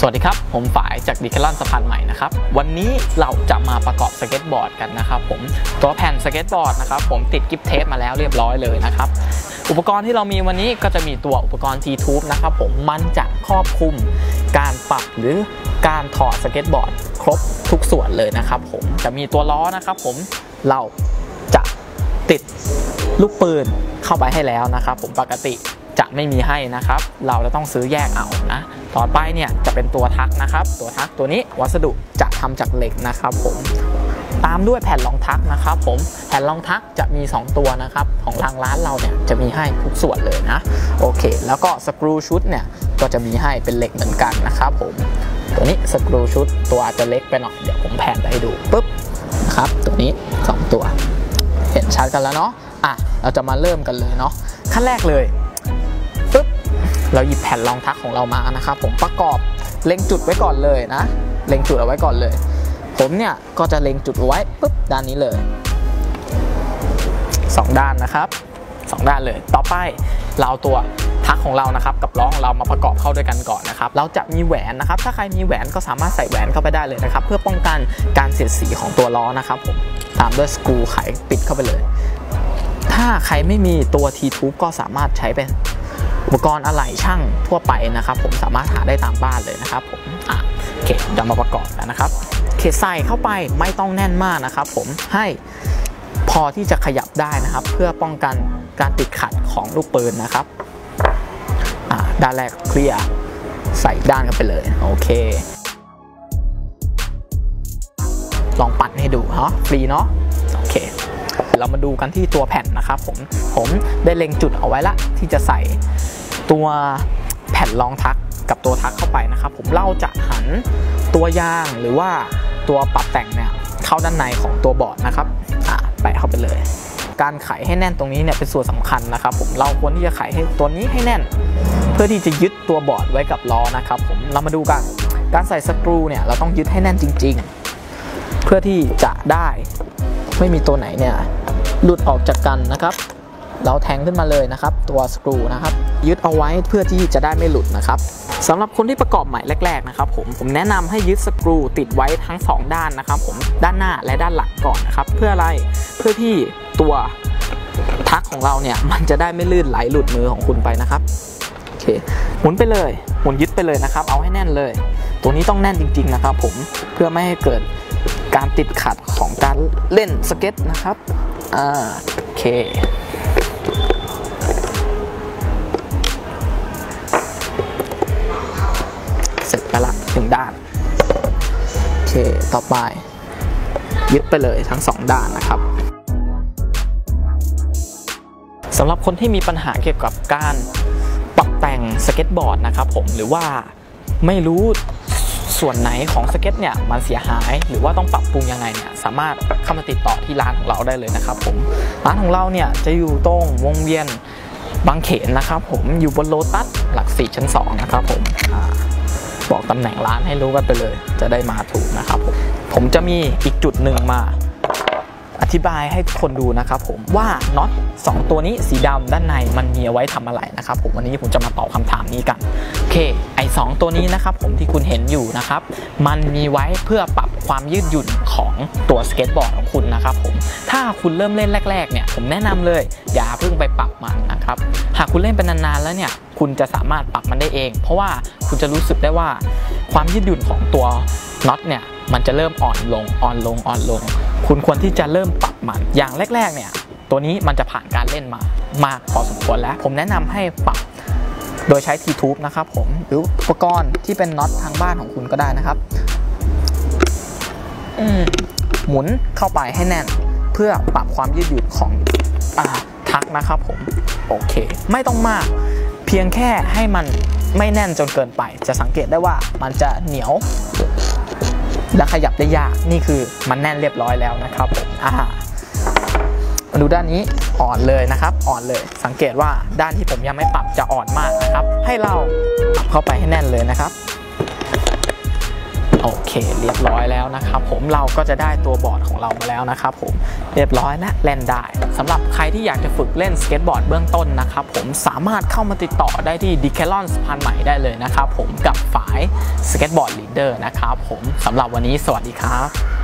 สวัสดีครับ ผมฝ่ายจาก Decathlon สะพานใหม่นะครับ วันนี้เราจะมาประกอบสเก็ตบอร์ดกันนะครับผมตัวแผ่นสเก็ตบอร์ดนะครับผมติด grip tape มาแล้วเรียบร้อยเลยนะครับ อุปกรณ์ที่เรามีวันนี้ก็จะมีตัวอุปกรณ์ T-Tool นะครับผมมันจะครอบคลุมการปรับหรือการถอดสเก็ตบอร์ด ครบทุกส่วนเลยนะครับผมจะมีตัวล้อนะครับผมเราจะติดลูกปืนเข้าไปให้แล้วนะครับผมปกติ จะไม่มีให้นะครับ เราจะต้องซื้อแยกเอานะ ต่อไปเนี่ยจะเป็นตัวทักนะครับ ตัวทักตัวนี้วัสดุจะทำจากเหล็กนะครับผมตามด้วยแผ่นรองทักนะครับผมแผ่นรองทักจะมี 2 ตัวนะครับของทางร้านเราเนี่ยจะมีให้ทุกส่วนเลยนะโอเค แล้วก็สกรูชุดเนี่ยก็จะมีให้เป็นเหล็กเหมือนกันนะครับผมตัวนี้สกรูชุดตัวอาจจะเล็กไปหน่อยเดี๋ยวผมแผ่นไปให้ดูปุ๊บนะครับตัวนี้ 2 ตัว เห็นชัดกันแล้วเนาะอะเราจะมาเริ่มกันเลยเนาะขั้นแรกเลย เราหยิบแผ่นรองทักของเรามานะครับผมประกอบเล็งจุดไว้ก่อนเลยนะ เล็งจุดเอาไว้ก่อนเลย ผมเนี่ยก็จะเล็งจุดไว้ปุ๊บด้านนี้เลย 2 ด้านนะครับสองด้านเลย ต่อไปเราตัวทักของเรานะครับ กับล้อของเรามาประกอบเข้าด้วยกันก่อนนะครับ เราจะมีแหวนนะครับ ถ้าใครมีแหวนก็สามารถใส่แหวนเข้าไปได้เลยนะครับ เพื่อป้องกันการเสียดสีของตัวล้อนะครับผมตามด้วยสกรูไขปิดเข้าไปเลย ถ้าใครไม่มีตัว T-Tube ก็สามารถใช้เป็น อุปกรณ์อะไหล่ช่างทั่วไปนะครับผมสามารถหาได้ตามบ้านเลยนะครับผมอะโอเคเดี๋ยวมาประกอบกันนะครับโอเคใส่เข้าไปไม่ต้องแน่นมากนะครับผมให้พอที่จะขยับได้นะครับ เพื่อป้องกันการติดขัดของลูกปืนนะครับอะด้านแรกเคลียร์ใส่ด้านกันไปเลย โอเค ลองปัดให้ดูเนาะฟรีเนาะ เรามาดูกันที่ตัวแผ่นนะครับผมผมได้เล็งจุดเอาไว้ละที่จะใส่ตัวแผ่นรองทักกับตัวทักเข้าไปนะครับ ผมเราจะหันตัวยางหรือว่าตัวปรับแต่งเนี่ยเข้าด้านในของตัวบอร์ดนะครับอะแปะเข้าไปเลย การไขให้แน่นตรงนี้เนี่ยเป็นส่วนสำคัญนะครับ ผมเราควรที่จะไขให้ตัวนี้ให้แน่น เพื่อที่จะยึดตัวบอร์ดไว้กับล้อนะครับ ผมเรามาดูกันการใส่สกรูเนี่ยเราต้องยึดให้แน่นจริง ๆ เพื่อที่จะได้ไม่มีตัวไหนเนี่ย หลุดออกจากกันนะครับ เราแทงขึ้นมาเลยนะครับ ตัวสกรูนะครับ ยึดเอาไว้เพื่อที่จะได้ไม่หลุดนะครับสำหรับคนที่ประกอบใหม่แรก ๆ นะครับ ผมผมแนะนำให้ยึดสกรูติดไว้ทั้ง 2 ด้านนะครับ ผมด้านหน้าและด้านหลังก่อนนะครับ เพื่ออะไรเพื่อที่ตัวทักของเราเนี่ยมันจะได้ไม่ลื่นไหลหลุดมือของคุณไปนะครับโอเคหมุนไปเลยหมุนยึดไปเลยนะครับ เอาให้แน่นเลย ตัวนี้ต้องแน่นจริง ๆ นะครับ ผมเพื่อไม่ให้เกิดการติดขัดของการเล่นสเก็ตนะครับ อ่าโอเคเสร็จไปละหนึ่งด้าน โอเค ต่อไป ยึดไปเลยทั้งสองด้านนะครับสำหรับคนที่มีปัญหาเกี่ยวกับการปรับแต่งสเก็ตบอร์ดนะครับผมหรือว่าไม่รู้ ส่วนไหนของสเก็ตเนี่ยมันเสียหายหรือว่าต้องปรับปรุงยังไงเนี่ยสามารถเข้ามาติดต่อที่ร้านของเราได้เลยนะครับผมร้านของเราเนี่ยจะอยู่ตรงวงเวียนบางเขนนะครับผมอยู่บนโลตัสหลักสี่ชั้นสองนะครับผมอบอกตำแหน่งร้านให้รู้กันไปเลย จะได้มาถูกนะครับผมผมจะมีอีกจุดหนึ่งมา อธิบายให้คนดูนะครับผมว่าน็อต2ตัวนี้สีดำด้านในมันมีเอาไว้ทำอะไรนะครับผมวันนี้ผมจะมาตอบคำถามนี้กันโอเคไอ้ตัวนี้นะครับผมที่คุณเห็นอยู่นะครับมันมีไว้เพื่อปรับความยืดหยุ่นของตัวสเก็ตบอร์ดของคุณนะครับผมถ้าคุณเริ่มเล่นแรกๆเนี่ยผมแนะนำเลยอย่าเพิ่งไปปรับมันนะครับหากคุณเล่นเป็นนานๆแล้วเนี่ยคุณจะสามารถปรับมันได้เอง เพราะว่าคุณจะรู้สึกได้ว่าความยืดหยุ่นของตัวน็อตเนี่ยมันจะเริ่มอ่อนลงอ่อนลงอ่อนลง คุณควรที่จะเริ่มปรับมัน อย่างแรกๆเนี่ยตัวนี้มันจะผ่านการเล่นมามากพอสมควรแล้ว ผมแนะนำให้ปรับโดยใช้ T-Tube นะครับผมหรืออุปกรณ์ที่เป็นน็อตทางบ้านของคุณก็ได้นะครับหมุนเข้าไปให้แน่น เพื่อปรับความยืดหยุ่นของอทักนะครับผมโอเค ไม่ต้องมาก เพียงแค่ให้มันไม่แน่นจนเกินไป จะสังเกตได้ว่ามันจะเหนียว และขยับได้ยากนี่คือมันแน่นเรียบร้อยแล้วนะครับผมอ่ามาดูด้านนี้อ่อนเลยนะครับ อ่อนเลย สังเกตว่าด้านที่ผมยังไม่ปรับจะอ่อนมากนะครับ ให้เราปรับเข้าไปให้แน่นเลยนะครับ โอเค เรียบร้อยแล้วนะครับผมเราก็จะได้ตัวบอร์ดของเรามาแล้วนะครับผมเรียบร้อยและเล่นได้สำหรับใครที่อยากจะฝึกเล่นสเก็ตบอร์ดเบื้องต้นนะครับผมสามารถเข้ามาติดต่อได้ที่ Decathlon สะพานใหม่ได้เลยนะครับผมกับฝ่าย skateboard leader นะครับผมสำหรับวันนี้สวัสดีครับ